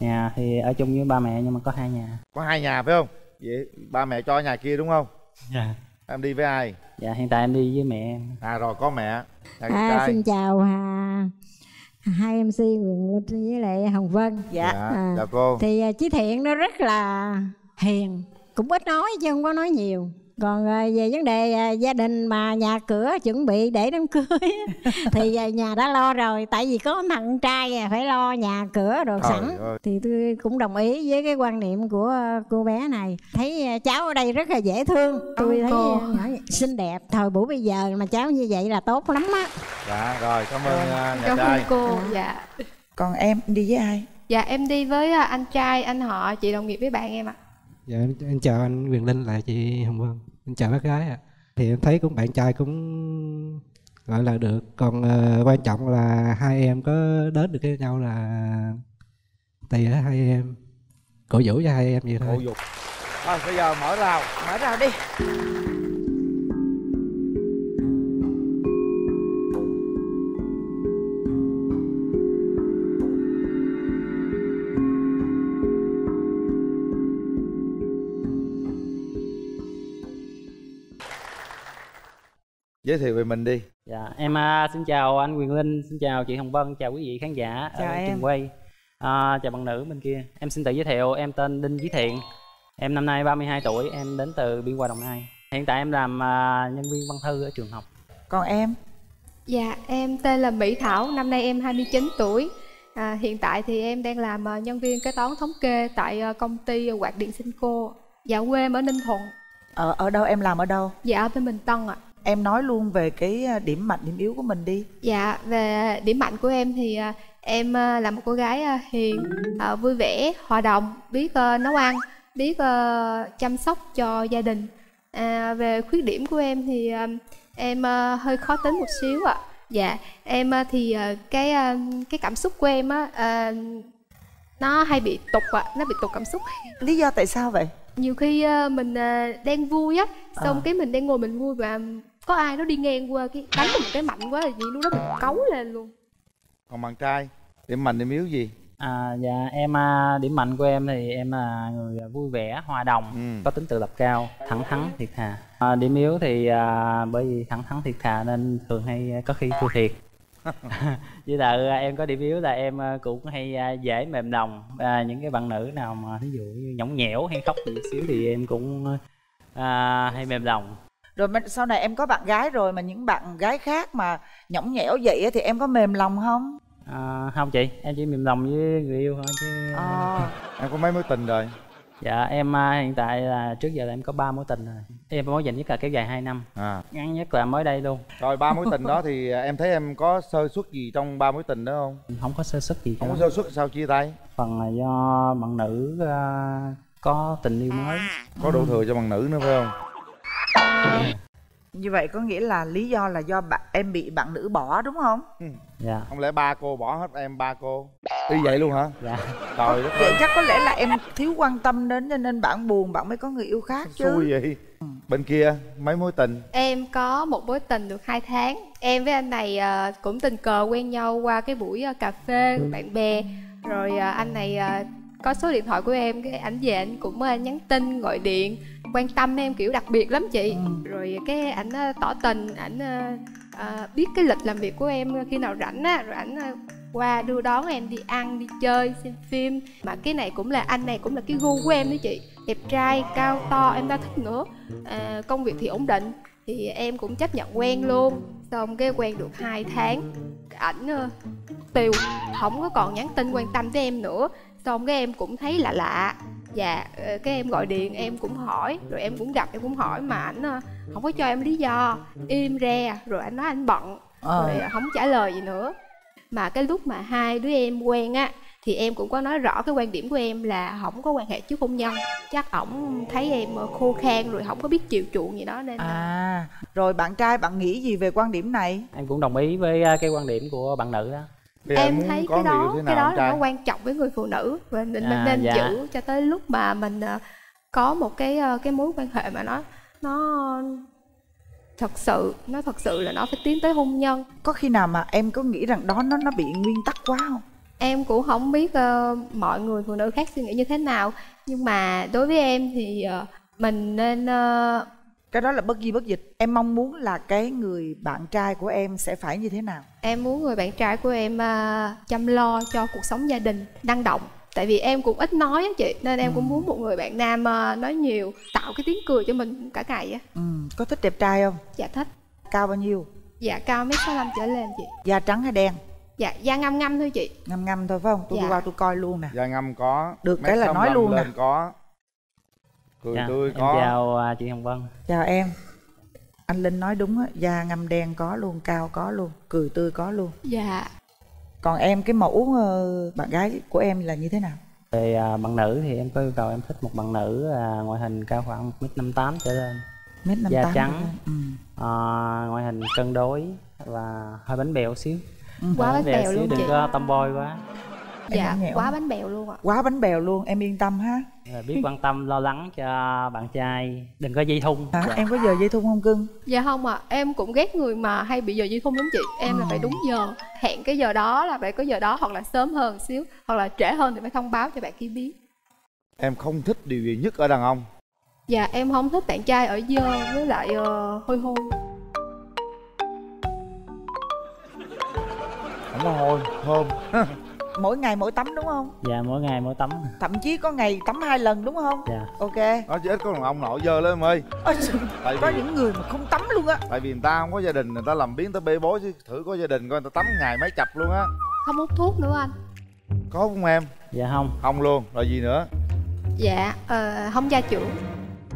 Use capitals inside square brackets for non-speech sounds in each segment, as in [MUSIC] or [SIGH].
nhà thì ở chung với ba mẹ nhưng mà có hai nhà. Có hai nhà phải không? Vậy ba mẹ cho nhà kia đúng không? Dạ. Em đi với ai? Dạ hiện tại em đi với mẹ. Em à rồi có mẹ. Nhà À, trai. xin chào à, hai MC Quyền Linh với lại Hồng Vân. dạ. À, chào cô. Thì à, Chí Thiện nó rất là hiền, cũng ít nói chứ không có nói nhiều. Còn à, về vấn đề à, gia đình mà nhà cửa chuẩn bị để đám cưới [LAUGHS] thì à, nhà đã lo rồi tại vì có thằng trai à, phải lo nhà cửa đồ Trời sẵn. ơi. thì tôi cũng đồng ý với cái quan niệm của à, cô bé này. Thấy à, cháu ở đây rất là dễ thương. Tôi thấy cô. à, xinh đẹp thời buổi bây giờ mà cháu như vậy là tốt lắm á. Dạ rồi cảm ơn à, nhà cảm ơn trai. cô. Dạ. Còn em đi với ai? Dạ em đi với à, anh trai anh họ chị đồng nghiệp với bạn em ạ. Dạ em, em chào anh Quyền Linh lại chị Hồng Vân. Em chào bác gái ạ. Thì em thấy cũng bạn trai cũng gọi là được. Còn ờ, quan trọng là hai em có đến được với nhau là tùy ở hai em. Cổ vũ cho hai em vậy cổ thôi. dục rồi bây giờ mở rào mở rào đi giới thiệu về mình đi. Dạ em à, xin chào anh Quyền Linh xin chào chị Hồng Vân chào quý vị khán giả Chào ở em. trường quay. À, chào bạn nữ bên kia. Em xin tự giới thiệu em tên Đinh Chí Thiện. Em năm nay 32 tuổi em đến từ Biên Hòa Đồng Nai. Hiện tại em làm à, nhân viên văn thư ở trường học. Còn em? Dạ em tên là Mỹ Thảo năm nay em 29 tuổi. À, hiện tại thì em đang làm à, nhân viên kế toán thống kê tại à, công ty quạt điện Sinh dạ quê em ở Ninh Thuận. Ở ở đâu em làm ở đâu? Dạ ở bên Bình Tân ạ em nói luôn về cái à, điểm mạnh điểm yếu của mình đi Dạ, về điểm mạnh của em thì à, em à, là một cô gái hiền, vui vẻ, hòa đồng, biết nấu ăn, biết chăm sóc cho gia đình. À, về khuyết điểm của em thì em hơi khó tính một xíu ạ. Dạ, em thì cái cái cảm xúc của em á nó hay bị tục ạ, nó bị tục cảm xúc. lý do tại sao vậy Nhiều khi à, mình à, đang vui á, xong À. cái mình đang ngồi mình vui và có ai đó đi ngang qua cái đánh mình một cái mạnh quá thì lúc đó mình cấu lên luôn. còn bạn trai điểm mạnh điểm yếu gì à, dạ em à, điểm mạnh của em thì em là người vui vẻ hòa đồng ừ. có tính tự lập cao thẳng thắn thiệt thà à, điểm yếu thì à, bởi vì thẳng thắn thiệt thà nên thường hay có khi thua thiệt [LAUGHS] với lại à, em có điểm yếu là em à, cũng hay à, dễ mềm lòng. À, những cái bạn nữ nào mà ví dụ như nhõng nhẽo hay khóc một xíu thì em cũng à, hay mềm lòng. Rồi sau này em có bạn gái rồi mà những bạn gái khác mà nhõng nhẽo vậy á thì em có mềm lòng không? À, không chị em chỉ mềm lòng với người yêu thôi chứ. Ờ. Em có mấy mối tình rồi? Dạ em à, hiện tại là trước giờ là em có ba mối tình rồi em mối dành nhất là kéo dài 2 năm. À. Ngắn nhất là mới đây luôn. Rồi ba mối tình đó thì à, em thấy em có sơ suất gì trong ba mối tình đó không? Không có sơ xuất gì không cả. có sơ suất sao chia tay? Phần là do bạn nữ à, có tình yêu mới. Có đủ thừa cho bằng nữ nữa phải không? Như vậy có nghĩa là lý do là do bạn em bị bạn nữ bỏ đúng không? Dạ. Không lẽ ba cô bỏ hết em ba cô? Y vậy luôn hả? Dạ. Trời đất vậy ơi. chắc có lẽ là em thiếu quan tâm đến cho nên bạn buồn bạn mới có người yêu khác chứ. xui vậy bên kia mấy mối tình? Em có một mối tình được 2 tháng. Em với anh này uh, cũng tình cờ quen nhau qua cái buổi uh, cà phê bạn bè. Rồi uh, anh này uh, có số điện thoại của em cái ảnh về anh cũng uh, nhắn tin gọi điện quan tâm em kiểu đặc biệt lắm chị. Rồi cái ảnh uh, tỏ tình ảnh uh, uh, biết cái lịch làm việc của em khi nào rảnh á rồi ảnh uh, qua đưa đón em đi ăn đi chơi xem phim. Mà cái này cũng là anh này cũng là cái gu của em đó chị đẹp trai cao to em đã thích nữa. À, công việc thì ổn định thì em cũng chấp nhận quen luôn. Xong cái quen được 2 tháng ảnh ờ, tiêu không có còn nhắn tin quan tâm tới em nữa. Xong cái em cũng thấy lạ lạ. Dạ ờ, cái em gọi điện em cũng hỏi rồi em cũng gặp em cũng hỏi mà ảnh ờ, không có cho em lý do. Im re rồi anh nói anh bận rồi không trả lời gì nữa. Mà cái lúc mà hai đứa em quen á thì em cũng có nói rõ cái quan điểm của em là không có quan hệ trước hôn nhân. Chắc ổng thấy em khô khan rồi không có biết chiều chuộng gì đó nên à rồi bạn trai bạn nghĩ gì về quan điểm này? Em cũng đồng ý với à, cái quan điểm của bạn nữ đó. Bây em thấy cái đó cái đó là nó quan trọng với người phụ nữ và mình, mình À, nên dạ. giữ cho tới lúc mà mình ờ, có một cái ờ, cái mối quan hệ mà nó nó thật sự nó thật sự là nó phải tiến tới hôn nhân. Có khi nào mà em có nghĩ rằng đó nó nó bị nguyên tắc quá không em cũng không biết ờ, mọi người phụ nữ khác suy nghĩ như thế nào. Nhưng mà đối với em thì ờ, mình nên ờ, cái đó là bất di bất dịch. Em mong muốn là cái người bạn trai của em sẽ phải như thế nào? Em muốn người bạn trai của em ờ, chăm lo cho cuộc sống gia đình năng động. Tại vì em cũng ít nói á chị nên em cũng muốn một người bạn nam ờ, nói nhiều tạo cái tiếng cười cho mình cả ngày á. Ừ. có thích đẹp trai không? Dạ thích. Cao bao nhiêu? Dạ cao mét sáu trở lên chị. Da trắng hay đen dạ da ngăm ngăm thôi chị. Ngâm ngâm thôi phải không? Tôi Dạ. qua tôi coi luôn nè. Da ngâm có. Được mét cái là nói luôn nè. có. Cười Dạ, tươi có. chào à, chị hồng vân. Chào em. Anh linh nói đúng á da ngâm đen có luôn cao có luôn cười tươi có luôn. Dạ. Còn em cái mẫu ờ, bạn gái của em là như thế nào? Về à, bạn nữ thì em có yêu cầu em thích một bạn nữ à, ngoại hình cao khoảng 1m58 trở lên. Mét năm Da tám trắng. ừ. à, ngoại hình cân đối và hơi bánh bèo xíu quá bánh bèo xíu luôn đừng chị. có tomboy quá. Em dạ quá bánh bèo luôn ạ. Quá bánh bèo luôn em yên tâm ha. Rồi biết quan tâm lo lắng cho bạn trai. Đừng có dây thun? Dạ. em có giờ dây thun không cưng? Dạ không ạ, em cũng ghét người mà hay bị giờ dây thun lắm chị. Em là phải đúng giờ, hẹn cái giờ đó là phải có giờ đó Hoặc là sớm hơn xíu, hoặc là trễ hơn thì phải thông báo cho bạn kia biết. Em không thích điều gì nhất ở đàn ông. Dạ em không thích bạn trai ở dơ với lại uh, hôi hôi không có hôi thơm. [LAUGHS] Mỗi ngày mỗi tắm đúng không? Dạ mỗi ngày mỗi tắm. Thậm chí có ngày tắm hai lần đúng không? Dạ. Ok. Đó chứ ít có đàn ông nổi dơ lên em ơi. Tại có vì những người mà không tắm luôn á. Tại vì người ta không có gia đình người ta làm biến tới bê bối chứ thử có gia đình coi người ta tắm ngày mấy chập luôn á. Không hút thuốc nữa anh. Có không em? Dạ không. Không luôn. Rồi gì nữa? Dạ, ờ, không gia trưởng.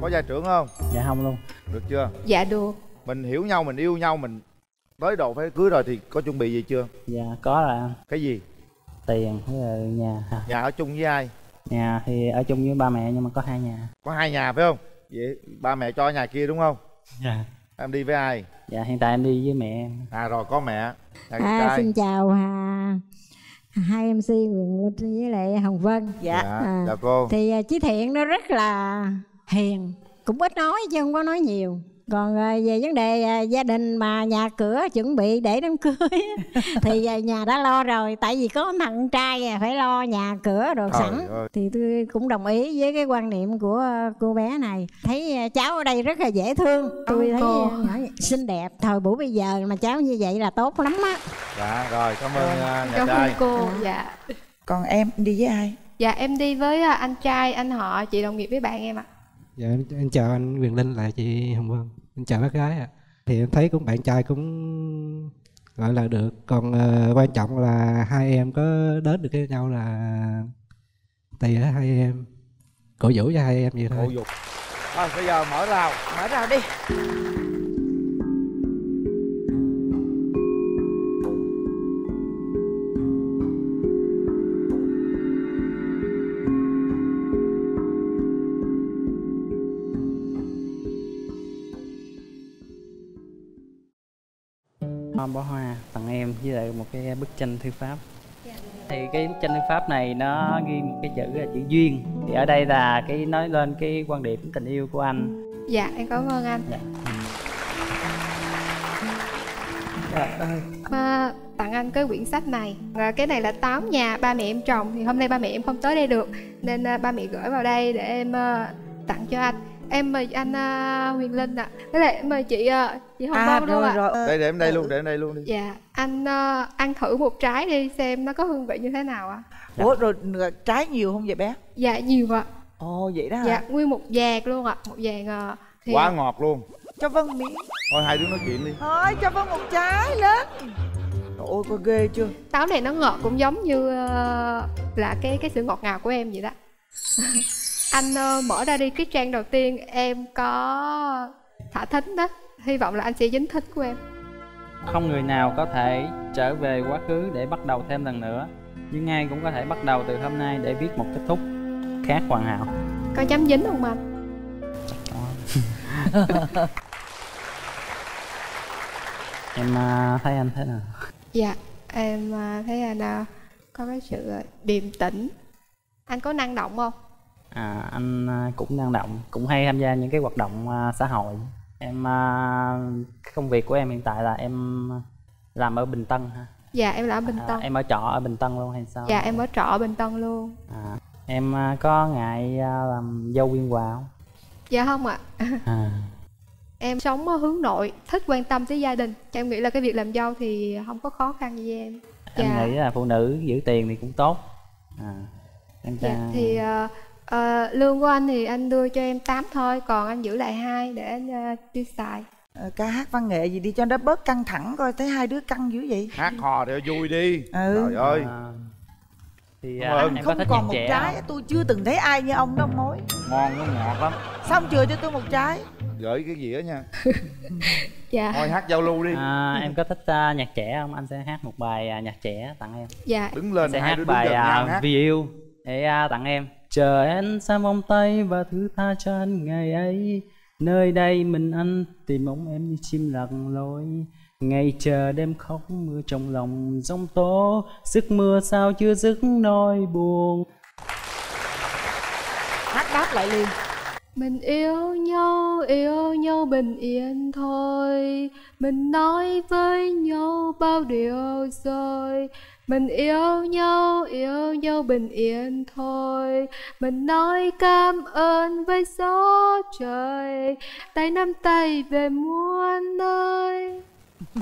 Có gia trưởng không? Dạ không luôn. Được chưa? Dạ được. Mình hiểu nhau mình yêu nhau mình tới độ phải cưới rồi thì có chuẩn bị gì chưa? Dạ có là cái gì? Tiền với nhà. À, nhà ở chung với ai? Nhà thì ở chung với ba mẹ nhưng mà có hai nhà. Có hai nhà phải không? Vậy ba mẹ cho nhà kia đúng không? Dạ. Em đi với ai? Dạ hiện tại em đi với mẹ. Em à rồi có mẹ. À, xin chào à, hai MC Quyền Linh với lại Hồng Vân. dạ dạ À. chào cô. Thì à, Chí Thiện nó rất là hiền, cũng ít nói chứ không có nói nhiều. Còn à, về vấn đề à, gia đình mà nhà cửa chuẩn bị để đám cưới [LAUGHS] thì à, nhà đã lo rồi tại vì có thằng trai à, phải lo nhà cửa đồ Trời sẵn. ơi. thì tôi cũng đồng ý với cái quan niệm của à, cô bé này. Thấy à, cháu ở đây rất là dễ thương. Tôi thấy cô. à, xinh đẹp thời buổi bây giờ mà cháu như vậy là tốt lắm á. Dạ rồi cảm ơn à, nhà Cảm ơn trai cô Dạ. còn em đi với ai? Dạ em đi với anh trai, anh họ, chị đồng nghiệp với bạn em ạ. Dạ em, em chào anh Quyền Linh lại chị Hồng Vân em chào bác gái ạ. Thì em thấy cũng bạn trai cũng gọi là được. Còn ờ, quan trọng là hai em có đến được với nhau là tùy ở hai em. Cổ vũ cho hai em vậy thôi. Dục rồi bây giờ mở rào. Mở rào đi bó hoa tặng em với lại một cái bức tranh thư pháp. Dạ. thì cái bức tranh thư pháp này nó ghi một cái chữ là chữ duyên. Thì ở đây là cái nói lên cái quan điểm tình yêu của anh. Dạ em cảm ơn anh. Dạ. Mà tặng anh cái quyển sách này. Và cái này là táo nhà ba mẹ em trồng. Thì hôm nay ba mẹ em không tới đây được. Nên à, ba mẹ gửi vào đây để em à, tặng cho anh em mời anh à, Huyền Linh ạ. Với lại em mời chị à, chị Hồng à Vân luôn rồi ạ. rồi đây để em đây luôn để em đây luôn đi. Dạ anh à, ăn thử một trái đi xem nó có hương vị như thế nào ạ. Ủa rồi trái nhiều không vậy bé? Dạ nhiều ạ. Ồ vậy đó hả? Dạ nguyên một vàng luôn ạ một vàng à, thì quá ngọt luôn. Cho vân miếng. Thôi hai đứa nói chuyện đi. Thôi cho vân một trái lên Trời ơi có ghê chưa? Táo này nó ngọt cũng giống như ờ, là cái cái sự ngọt ngào của em vậy đó [LAUGHS] anh ờ, mở ra đi cái trang đầu tiên em có thả thính đó. Hy vọng là anh sẽ dính thích của em. Không người nào có thể trở về quá khứ để bắt đầu thêm lần nữa nhưng ai cũng có thể bắt đầu từ hôm nay để viết một kết thúc khác hoàn hảo. Có dám dính không anh? [LAUGHS] Em à, thấy anh thế nào? Dạ em ờ, thấy anh ờ, có cái sự điềm tĩnh. Anh có năng động không à, anh à, cũng năng động cũng hay tham gia những cái hoạt động à, xã hội em à, cái công việc của em hiện tại là em làm ở Bình Tân ha dạ em là ở bình À, tân em ở trọ ở Bình Tân luôn hay sao? dạ em ở trọ ở bình tân luôn À, em à, có ngại à, làm dâu biên hòa không? dạ không ạ À, [LAUGHS] em sống ở hướng nội thích quan tâm tới gia đình em nghĩ là cái việc làm dâu thì không có khó khăn gì với em em Dạ. nghĩ là phụ nữ giữ tiền thì cũng tốt. À, em ta... dạ thì ờ, ờ, lương của anh thì anh đưa cho em 8 thôi còn anh giữ lại hai để anh ờ, tiêu xài. Ờ, ca hát văn nghệ gì đi cho nó bớt căng thẳng coi thấy hai đứa căng dữ vậy? Hát hò để vui đi. Ừ. trời ơi. À, thì à, em không thích còn một trái không? tôi chưa từng thấy ai như ông ông mối. Ngon nó ngọt lắm. Sao ông chừa cho tôi một trái? Gửi cái dĩa nha. [LAUGHS] Dạ. Thôi hát giao lưu đi. À, em có thích à, nhạc trẻ không? Anh sẽ hát một bài à, nhạc trẻ tặng em. dạ. Đứng lên sẽ hai hát đứa đứng bài à, hát. Vì yêu. Để à, tặng em chờ em xa vòng tay và thứ tha cho anh ngày ấy. Nơi đây mình anh tìm bóng em như chim lạc lối. Ngày chờ đêm khóc, mưa trong lòng giông tố. Sức mưa sao chưa dứt nỗi buồn. Hát đáp lại liền. Mình yêu nhau, yêu nhau bình yên thôi. Mình nói với nhau bao điều rồi. Mình yêu nhau, yêu nhau bình yên thôi. Mình nói cảm ơn với gió trời. Tay nắm tay về muôn nơi. [LAUGHS]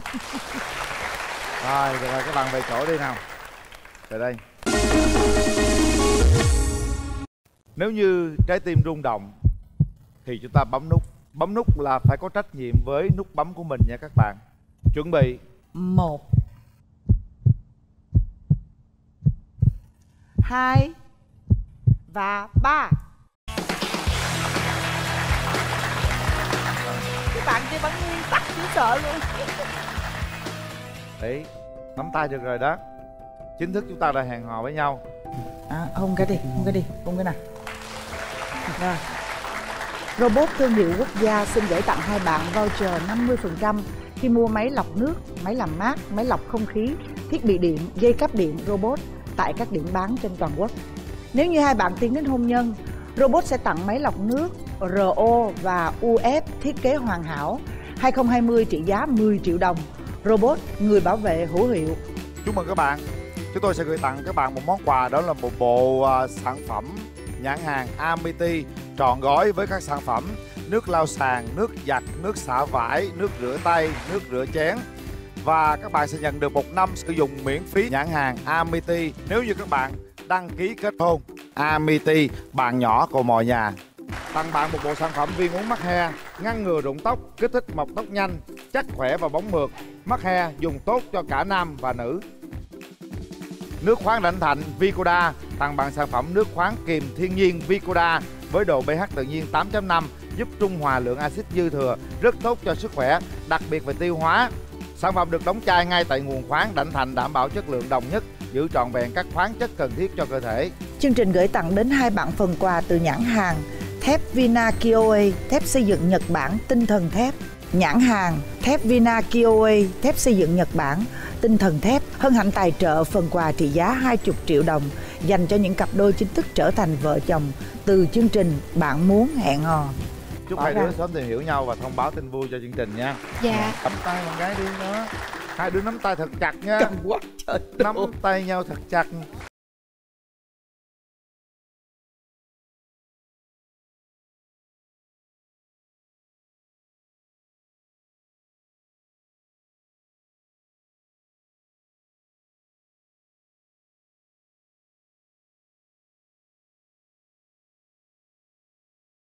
Rồi được rồi các bạn về chỗ đi nào. Về đây. Nếu như trái tim rung động thì chúng ta bấm nút. Bấm nút là phải có trách nhiệm với nút bấm của mình nha các bạn. Chuẩn bị. Một. Hai. Và ba. Cái bạn kia bắn nguyên tắc chứ sợ luôn. Đấy nắm tay được rồi đó. Chính thức chúng ta đã hẹn hò với nhau. À, hôn cái đi hôn cái đi hôn cái nào. Rồi robot thương hiệu quốc gia xin gửi tặng hai bạn voucher 50% khi mua máy lọc nước, máy làm mát, máy lọc không khí, thiết bị điện, dây cáp điện robot tại các điểm bán trên toàn quốc. Nếu như hai bạn tiến đến hôn nhân, robot sẽ tặng máy lọc nước RO và UF thiết kế hoàn hảo 2020 trị giá 10 triệu đồng. Robot người bảo vệ hữu hiệu chúc mừng các bạn chúng tôi sẽ gửi tặng các bạn một món quà đó là một bộ à, sản phẩm nhãn hàng Amity trọn gói với các sản phẩm nước lau sàn, nước giặt, nước xả vải, nước rửa tay, nước rửa chén và các bạn sẽ nhận được một năm sử dụng miễn phí nhãn hàng Amity nếu như các bạn đăng ký kết hôn. Amity, bạn nhỏ của mọi nhà. Tặng bạn một bộ sản phẩm viên uống mắc he, ngăn ngừa rụng tóc, kích thích mọc tóc nhanh, chắc khỏe và bóng mượt. Mắc he dùng tốt cho cả nam và nữ. Nước khoáng Đảnh Thạnh Vicoda tặng bằng sản phẩm nước khoáng kiềm thiên nhiên Vicoda với độ pH tự nhiên 8.5 giúp trung hòa lượng axit dư thừa, rất tốt cho sức khỏe, đặc biệt về tiêu hóa. Sản phẩm được đóng chai ngay tại nguồn khoáng Đảnh Thành đảm bảo chất lượng đồng nhất, giữ trọn vẹn các khoáng chất cần thiết cho cơ thể. Chương trình gửi tặng đến hai bạn phần quà từ nhãn hàng thép Vina Kioe, thép xây dựng Nhật Bản tinh thần thép. Nhãn hàng thép Vina Kioe, thép xây dựng Nhật Bản, tinh thần thép hân hạnh tài trợ phần quà trị giá 20 triệu đồng dành cho những cặp đôi chính thức trở thành vợ chồng từ chương trình Bạn muốn hẹn hò. Chúc hai đứa sớm tìm hiểu nhau và thông báo tin vui cho chương trình nha. dạ Nắm tay bạn gái đi đó. Hai đứa nắm tay thật chặt nha. quá trời Nắm tay nhau thật chặt.